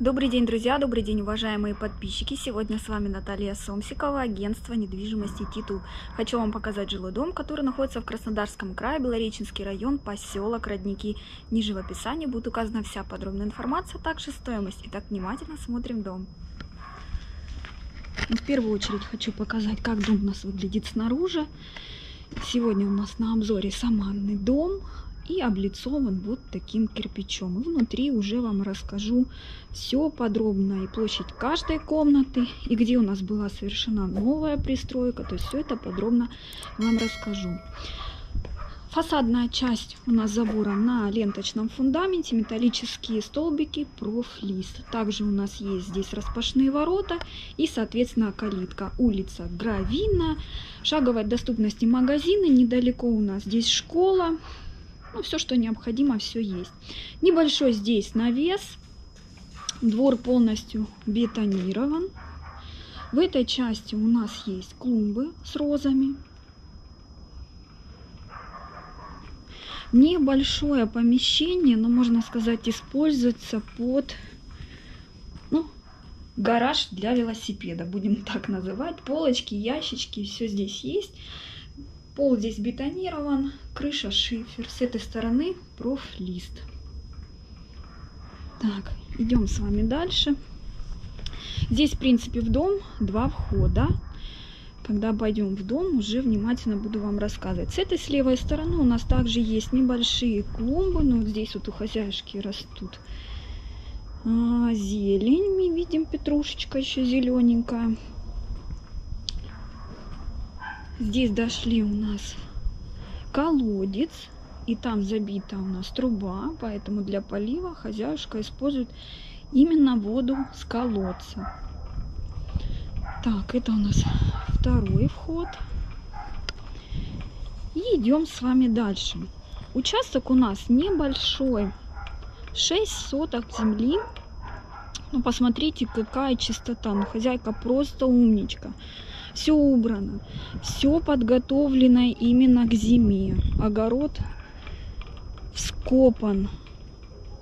Добрый день, друзья, добрый день, уважаемые подписчики. Сегодня с вами Наталья Сомсикова, агентство недвижимости «Титул». Хочу вам показать жилой дом, который находится в Краснодарском крае, Белореченский район, поселок Родники. Ниже в описании будет указана вся подробная информация, а также стоимость. Итак, внимательно смотрим дом. В первую очередь хочу показать, как дом у нас выглядит снаружи. Сегодня у нас на обзоре саманный дом и облицован вот таким кирпичом. И внутри уже вам расскажу все подробно, и площадь каждой комнаты, и где у нас была совершена новая пристройка, то есть все это подробно вам расскажу. Фасадная часть у нас забора на ленточном фундаменте, металлические столбики, профлиз. Также у нас есть здесь распашные ворота и, соответственно, калитка. Улица Гравина, шаговой доступности магазины, недалеко у нас здесь школа, ну, все, что необходимо, все есть. Небольшой здесь навес. Двор полностью бетонирован. В этой части у нас есть клумбы с розами. Небольшое помещение, но можно сказать, используется под ну, гараж для велосипеда, будем так называть. Полочки, ящички, все здесь есть. Пол здесь бетонирован, крыша шифер. С этой стороны профлист. Так, идем с вами дальше. Здесь, в принципе, в дом два входа. Когда пойдем в дом, уже внимательно буду вам рассказывать. С этой с левой стороны у нас также есть небольшие клумбы. Ну, вот здесь вот у хозяюшки растут а, зелень. Мы видим петрушечка еще зелененькая. Здесь дошли у нас колодец, и там забита у нас труба, поэтому для полива хозяюшка использует именно воду с колодца. Так, это у нас второй вход. И идем с вами дальше. Участок у нас небольшой, 6 соток земли. Ну, посмотрите, какая чистота. Ну, хозяйка просто умничка все убрано, все подготовлено именно к зиме. Огород вскопан.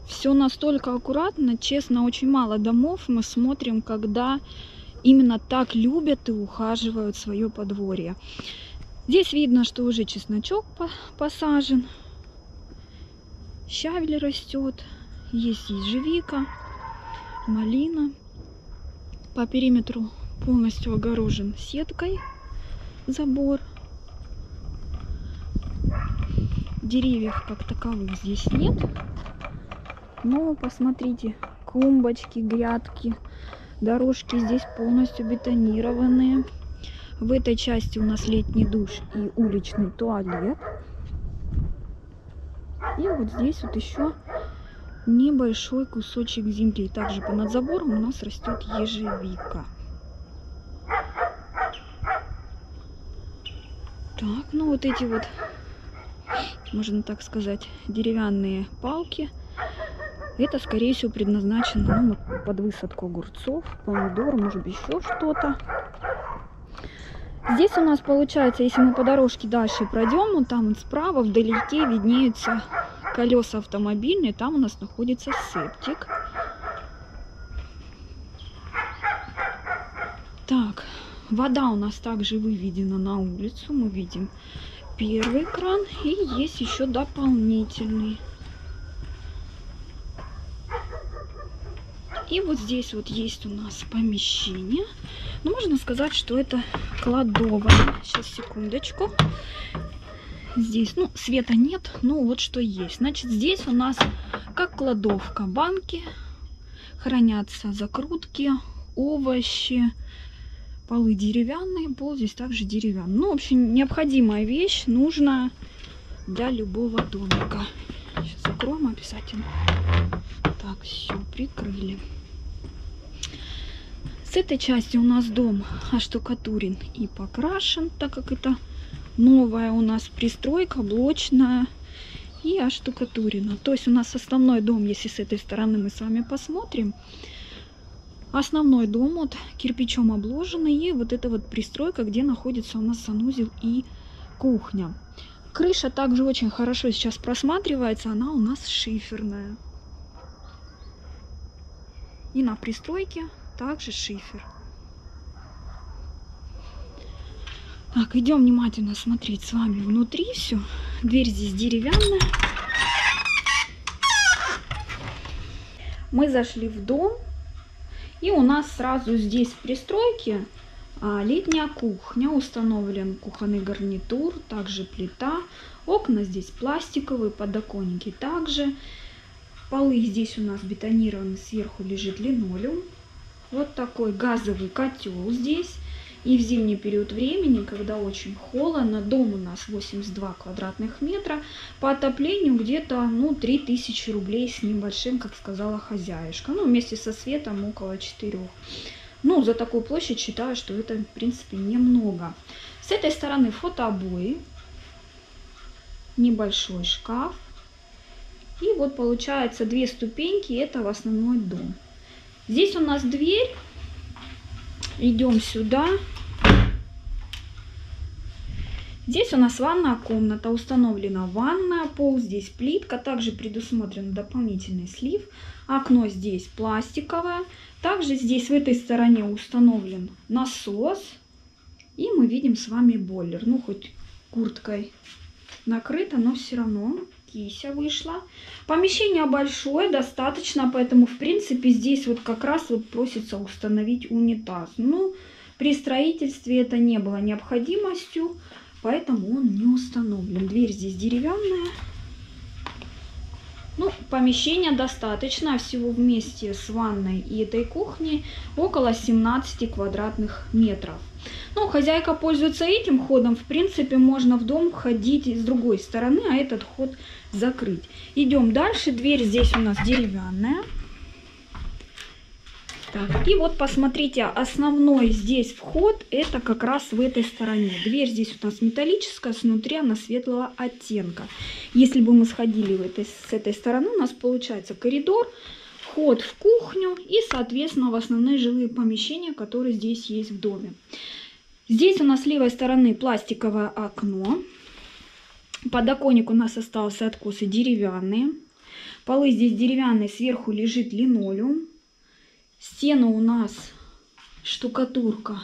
Все настолько аккуратно, честно, очень мало домов мы смотрим, когда именно так любят и ухаживают свое подворье. Здесь видно, что уже чесночок посажен, щавель растет, есть ежевика, малина. По периметру полностью огорожен сеткой забор. Деревьев как таковых здесь нет. Но посмотрите, клумбочки, грядки, дорожки здесь полностью бетонированные. В этой части у нас летний душ и уличный туалет. И вот здесь вот еще небольшой кусочек земли. Также понад забором у нас растет ежевика. Так, ну вот эти вот, можно так сказать, деревянные палки. Это, скорее всего, предназначено ну, под высадку огурцов, помидор, может быть, еще что-то. Здесь у нас получается, если мы по дорожке дальше пройдем, вот там справа вдалеке виднеются колеса автомобильные, там у нас находится септик. Так, Вода у нас также выведена на улицу. Мы видим первый кран и есть еще дополнительный. И вот здесь вот есть у нас помещение. Ну, можно сказать, что это кладовая. Сейчас, секундочку. Здесь, ну, света нет, но вот что есть. Значит, здесь у нас как кладовка банки. Хранятся закрутки, овощи, Полы деревянные, пол здесь также деревянный. Ну, в общем, необходимая вещь, нужна для любого домика. Сейчас закроем обязательно. Так, все, прикрыли. С этой части у нас дом оштукатурен и покрашен, так как это новая у нас пристройка, блочная и оштукатурена. То есть у нас основной дом, если с этой стороны мы с вами посмотрим, Основной дом вот кирпичом обложенный. И вот эта вот пристройка, где находится у нас санузел и кухня. Крыша также очень хорошо сейчас просматривается. Она у нас шиферная. И на пристройке также шифер. Так, идем внимательно смотреть с вами внутри все. Дверь здесь деревянная. Мы зашли в дом. И у нас сразу здесь в пристройке а, летняя кухня. Установлен кухонный гарнитур, также плита. Окна здесь пластиковые, подоконники также. Полы здесь у нас бетонированы, сверху лежит линолеум. Вот такой газовый котел здесь. И в зимний период времени, когда очень холодно, дом у нас 82 квадратных метра, по отоплению где-то ну, 3000 рублей с небольшим, как сказала хозяюшка. Ну, вместе со светом около 4. Ну, за такую площадь считаю, что это, в принципе, немного. С этой стороны фотообои, небольшой шкаф. И вот получается две ступеньки, это в основной дом. Здесь у нас дверь. Идем сюда. Здесь у нас ванная комната, установлена ванная, пол здесь плитка, также предусмотрен дополнительный слив. Окно здесь пластиковое. Также здесь в этой стороне установлен насос. И мы видим с вами бойлер. Ну, хоть курткой накрыто, но все равно кися вышла. Помещение большое, достаточно, поэтому, в принципе, здесь вот как раз вот просится установить унитаз. Ну, при строительстве это не было необходимостью поэтому он не установлен. Дверь здесь деревянная. Ну, помещения достаточно, всего вместе с ванной и этой кухней около 17 квадратных метров. Ну, хозяйка пользуется этим ходом, в принципе, можно в дом ходить с другой стороны, а этот ход закрыть. Идем дальше, дверь здесь у нас деревянная. Так, и вот посмотрите, основной здесь вход, это как раз в этой стороне. Дверь здесь у нас металлическая, снутри она светлого оттенка. Если бы мы сходили в этой, с этой стороны, у нас получается коридор, вход в кухню и, соответственно, в основные жилые помещения, которые здесь есть в доме. Здесь у нас с левой стороны пластиковое окно. Подоконник у нас остался откосы деревянные. Полы здесь деревянные, сверху лежит линолеум. Стены у нас штукатурка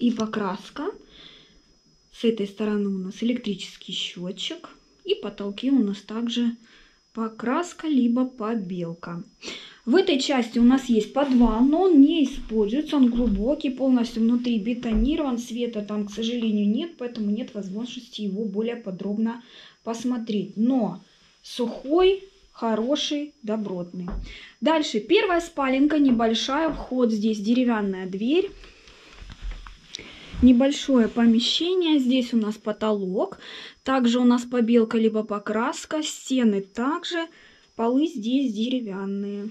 и покраска. С этой стороны у нас электрический счетчик. И потолки у нас также покраска либо побелка. В этой части у нас есть подвал, но он не используется, он глубокий, полностью внутри бетонирован, света там, к сожалению, нет, поэтому нет возможности его более подробно посмотреть. Но сухой, хороший, добротный. Дальше первая спаленка, небольшая, вход здесь деревянная дверь. Небольшое помещение, здесь у нас потолок, также у нас побелка либо покраска, стены также, полы здесь деревянные.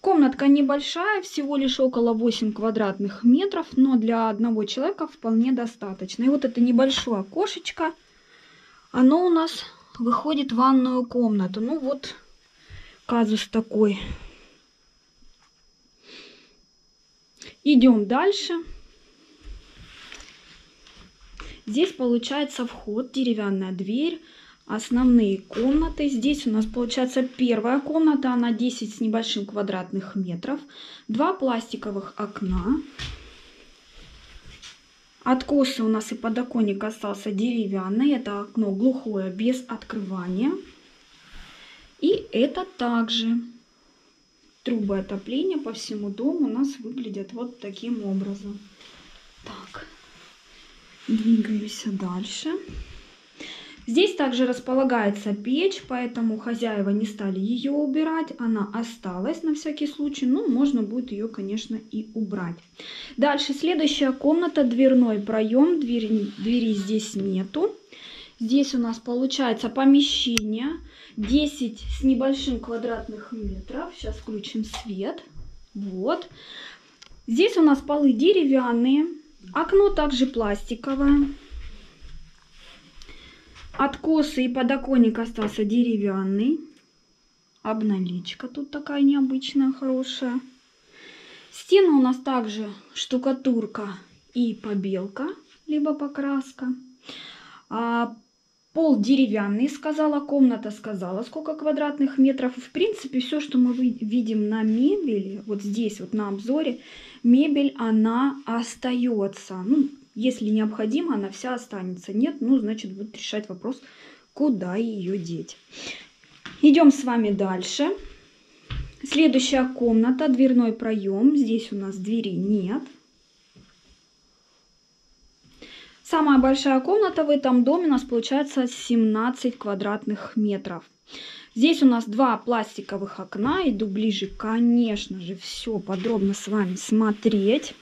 Комнатка небольшая, всего лишь около 8 квадратных метров, но для одного человека вполне достаточно. И вот это небольшое окошечко, оно у нас выходит в ванную комнату. Ну вот казус такой. Идем дальше. Здесь получается вход, деревянная дверь, основные комнаты. Здесь у нас получается первая комната, она 10 с небольшим квадратных метров. Два пластиковых окна. Откосы у нас и подоконник остался деревянный. Это окно глухое, без открывания. И это также трубы отопления по всему дому у нас выглядят вот таким образом. Так, двигаемся дальше. Здесь также располагается печь, поэтому хозяева не стали ее убирать. Она осталась на всякий случай, но можно будет ее, конечно, и убрать. Дальше следующая комната, дверной проем. Двери, двери здесь нету. Здесь у нас получается помещение 10 с небольшим квадратных метров. Сейчас включим свет. Вот. Здесь у нас полы деревянные. Окно также пластиковое. Откосы и подоконник остался деревянный. Обналичка тут такая необычная, хорошая. Стены у нас также штукатурка и побелка, либо покраска. А Пол деревянный, сказала, комната сказала, сколько квадратных метров. В принципе, все, что мы видим на мебели, вот здесь вот на обзоре, мебель, она остается. Ну, если необходимо, она вся останется. Нет, ну, значит, будет решать вопрос, куда ее деть. Идем с вами дальше. Следующая комната, дверной проем. Здесь у нас двери нет. Самая большая комната в этом доме у нас получается 17 квадратных метров. Здесь у нас два пластиковых окна. Иду ближе, конечно же, все подробно с вами смотреть.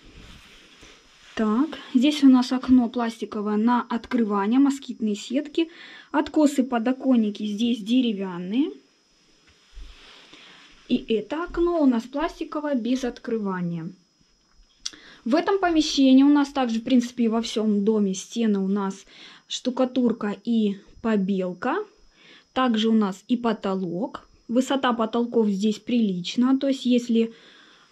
Так, здесь у нас окно пластиковое на открывание, москитные сетки. Откосы подоконники здесь деревянные. И это окно у нас пластиковое без открывания. В этом помещении у нас также, в принципе, во всем доме стены у нас штукатурка и побелка. Также у нас и потолок. Высота потолков здесь прилична. То есть, если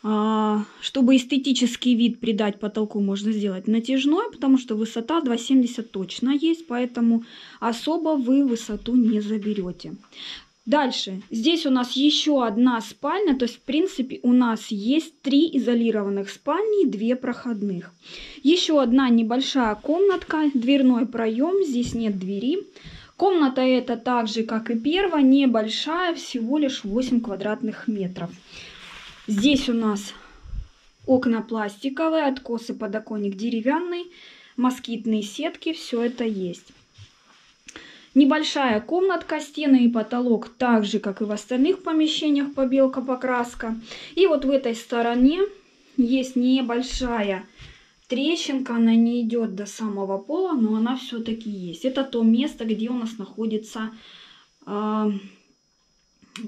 а, чтобы эстетический вид придать потолку, можно сделать натяжной, потому что высота 2,70 точно есть, поэтому особо вы высоту не заберете. Дальше. Здесь у нас еще одна спальня. То есть, в принципе, у нас есть три изолированных спальни и две проходных. Еще одна небольшая комнатка, дверной проем. Здесь нет двери. Комната эта так же, как и первая, небольшая, всего лишь 8 квадратных метров. Здесь у нас окна пластиковые, откосы, подоконник деревянный, москитные сетки, все это есть. Небольшая комнатка, стены и потолок так же, как и в остальных помещениях, побелка, покраска. И вот в этой стороне есть небольшая трещинка, она не идет до самого пола, но она все-таки есть. Это то место, где у нас находится э,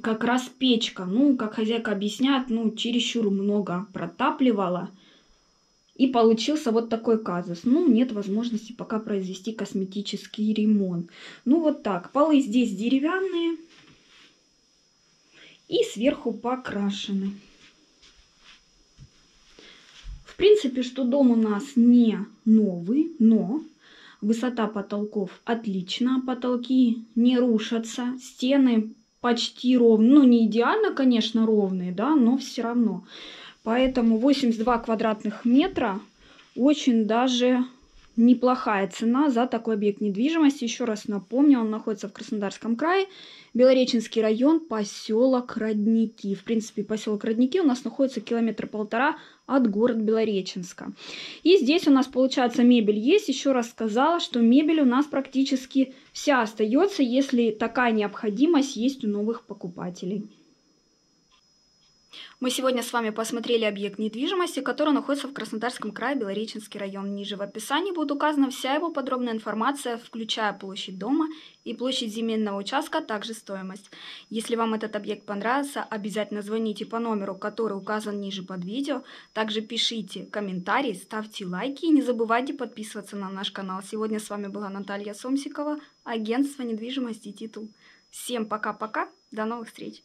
как раз печка. Ну, как хозяйка объясняет, ну, чересчур много протапливала. И получился вот такой казус. Ну, нет возможности пока произвести косметический ремонт. Ну, вот так. Полы здесь деревянные. И сверху покрашены. В принципе, что дом у нас не новый, но высота потолков отлична. Потолки не рушатся. Стены почти ровные. Ну, не идеально, конечно, ровные, да, но все равно. Поэтому 82 квадратных метра очень даже неплохая цена за такой объект недвижимости. Еще раз напомню, он находится в Краснодарском крае, Белореченский район, поселок Родники. В принципе, поселок Родники у нас находится километр полтора от города Белореченска. И здесь у нас, получается, мебель есть. Еще раз сказала, что мебель у нас практически вся остается, если такая необходимость есть у новых покупателей. Мы сегодня с вами посмотрели объект недвижимости, который находится в Краснодарском крае, Белореченский район. Ниже в описании будет указана вся его подробная информация, включая площадь дома и площадь земельного участка, а также стоимость. Если вам этот объект понравился, обязательно звоните по номеру, который указан ниже под видео. Также пишите комментарии, ставьте лайки и не забывайте подписываться на наш канал. Сегодня с вами была Наталья Сомсикова, агентство недвижимости «Титул». Всем пока-пока, до новых встреч!